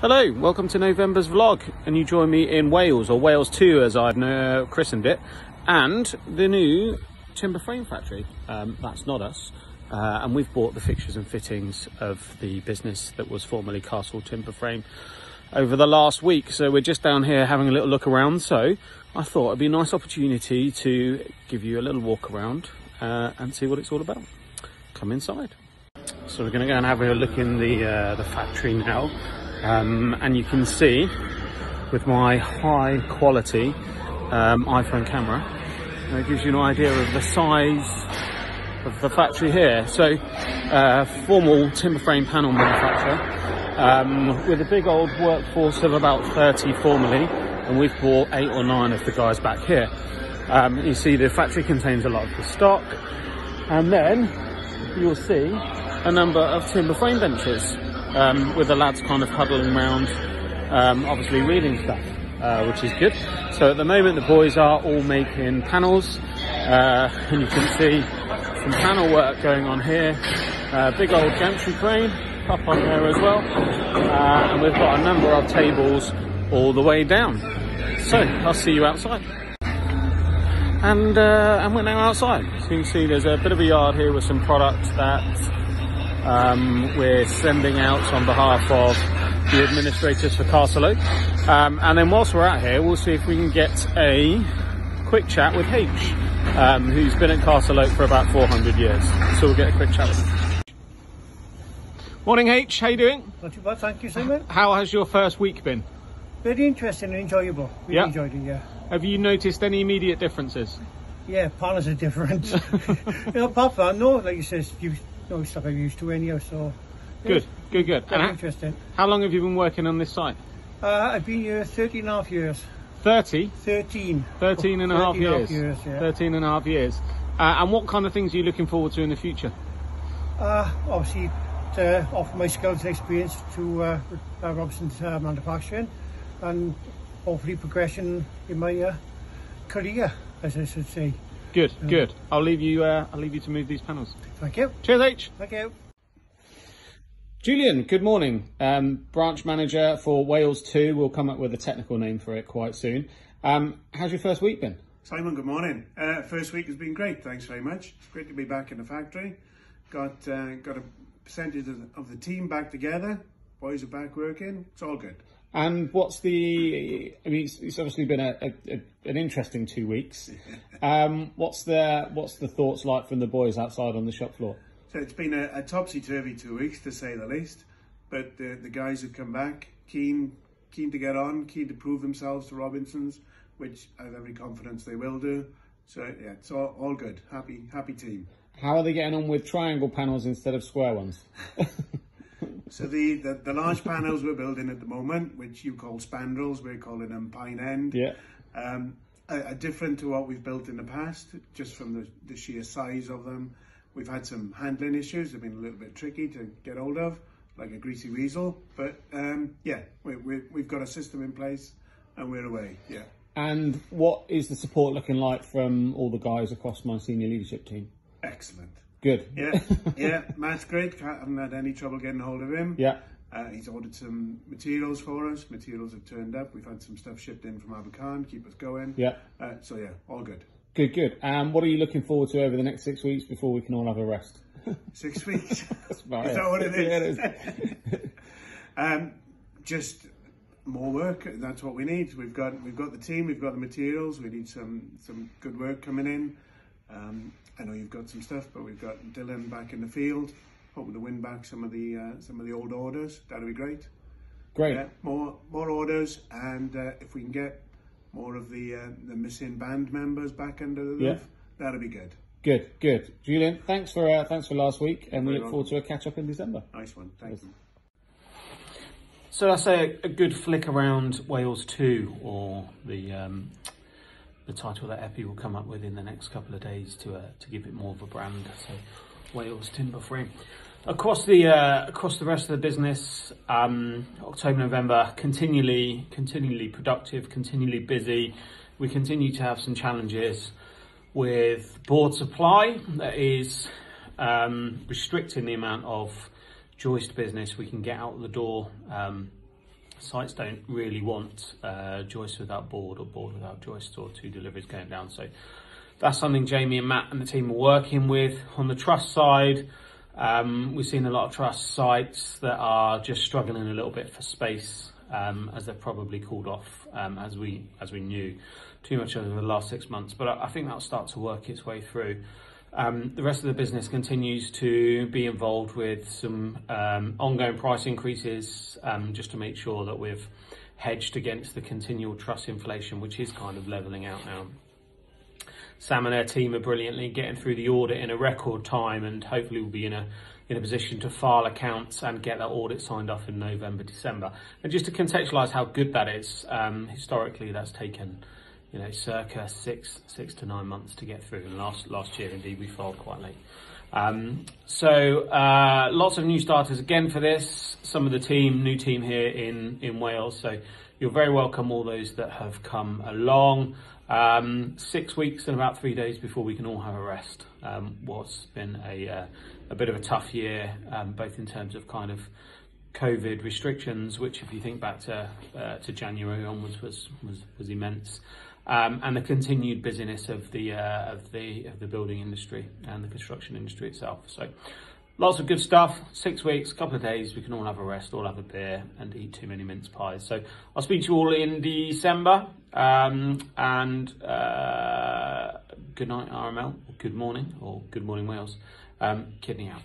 Hello, welcome to November's vlog, and you join me in Wales, or Wales 2 as I've christened it, and the new timber frame factory. Um, that's not us, uh, and we've bought the fixtures and fittings of the business that was formerly Castle Timber Frame over the last week. So we're just down here having a little look around. So I thought it'd be a nice opportunity to give you a little walk around uh, and see what it's all about. Come inside. So we're going to go and have a look in the uh, the factory now. Um, and you can see with my high quality um, iPhone camera, it gives you an idea of the size of the factory here. So, uh, formal timber frame panel manufacturer um, with a big old workforce of about 30 formerly, and we've brought eight or nine of the guys back here. Um, you see the factory contains a lot of the stock, and then you'll see a number of timber frame benches um, with the lads kind of huddling around, um, obviously reading stuff, uh, which is good. So at the moment the boys are all making panels, uh, and you can see some panel work going on here. Uh, big old gantry crane up on there as well, uh, and we've got a number of tables all the way down. So I'll see you outside. And, uh, and we're now outside. So you can see there's a bit of a yard here with some products that um, we're sending out on behalf of the administrators for Castleoak. Um, and then whilst we're out here, we'll see if we can get a quick chat with H, um, who's been at Castleoak for about 400 years. So we'll get a quick chat with him. Morning H, how you doing? Not too bad, thank you, Simon. How has your first week been? Very interesting and enjoyable. Really Yeah. enjoyed it, yeah. Have you noticed any immediate differences? Yeah, panels are different. you know, apart from that, no, like you said, you know stuff I'm used to anyhow, so. Good, good, good. Very And interesting. how long have you been working on this site? Uh, I've been here 13 and a half years. 30? 13. 13 and a half 13 and a half years. years, yeah. 13 and a half years. Uh, and what kind of things are you looking forward to in the future? Uh, obviously, to offer my skills and experience to uh, uh, Robson's uh, manufacturing and hopefully progression in my uh, career, as I should say. Good, good. I'll leave you. Uh, I'll leave you to move these panels. Thank you. Cheers, H. Thank you. Julian, good morning. Um, branch manager for Wales Two. We'll come up with a technical name for it quite soon. Um, how's your first week been? Simon, good morning. Uh, first week has been great. Thanks very much. It's great to be back in the factory. Got uh, got a percentage of the, of the team back together. Boys are back working. It's all good. And what's the? I mean, it's, it's obviously been a, a, a, an interesting two weeks. Um, what's the What's the thoughts like from the boys outside on the shop floor? So it's been a, a topsy turvy two weeks to say the least. But the, the guys have come back keen keen to get on, keen to prove themselves to Robinsons, which I have every confidence they will do. So yeah, it's all, all good. Happy happy team. How are they getting on with triangle panels instead of square ones? So the, the, the large panels we're building at the moment, which you call spandrels, we're calling them pine end. Yeah. Um, are, are different to what we've built in the past, just from the, the sheer size of them. We've had some handling issues, they've been a little bit tricky to get hold of, like a greasy weasel. But um, yeah, we, we, we've got a system in place and we're away, yeah. And what is the support looking like from all the guys across my senior leadership team? Excellent. Good. Yeah, yeah, Matt's great. I Haven't had any trouble getting hold of him. Yeah. Uh, he's ordered some materials for us. Materials have turned up. We've had some stuff shipped in from Abercarn, keep us going. Yeah. Uh, so yeah, all good. Good, good. Um, what are you looking forward to over the next six weeks before we can all have a rest? Six weeks. That's about Is it. that what it is? Yeah, it is. Um, just more work. That's what we need. We've got we've got the team. We've got the materials. We need some some good work coming in. Um, I know you've got some stuff, but we've got Dylan back in the field, hoping to win back some of the uh, some of the old orders. That'd be great. Great. Yeah, more more orders, and uh, if we can get more of the uh, the missing band members back under the roof, Yeah. that'd be good. Good, good. Julian, thanks for uh, thanks for last week, and we Very look forward to a catch up in December. Nice one. Thank you. So that's a, a good flick around Wales 2, or the um, the title that Epi will come up with in the next couple of days to uh, to give it more of a brand. So Wales Timber Frame. Across the uh, across the rest of the business, um, October November continually continually productive, continually busy. We continue to have some challenges with board supply that is um, restricting the amount of joist business we can get out the door um, sites don't really want uh, joist without board or board without joist or two deliveries going down. So that's something Jamie and Matt and the team are working with. On the truss side, um, we've seen a lot of truss sites that are just struggling a little bit for space um, as they've probably called off um, as we as we knew too much over the last six months. But I, I think that'll start to work its way through. Um, the rest of the business continues to be involved with some um, ongoing price increases um, just to make sure that we've hedged against the continual truss inflation, which is kind of levelling out now. Sam and her team are brilliantly getting through the audit in a record time and hopefully we'll be in a in a position to file accounts and get that audit signed off in November, December. And just to contextualise how good that is, um, historically that's taken you know, circa six six to nine months to get through. And last last year, indeed, we filed quite late. Um, so uh, lots of new starters again for this. Some of the team, new team here in in Wales. So you're very welcome, all those that have come along. Um, six weeks and about three days before we can all have a rest. Um, what's been a uh, a bit of a tough year, um, both in terms of kind of COVID restrictions, which, if you think back to uh, to January onwards, was was, was immense, um, and the continued busyness of the uh, of the of the building industry and the construction industry itself. So, lots of good stuff. Six weeks, couple of days, we can all have a rest, all have a beer, and eat too many mince pies. So, I'll speak to you all in December, um, and uh, good night, RML, good morning, or good morning, Wales. Um, kidney out.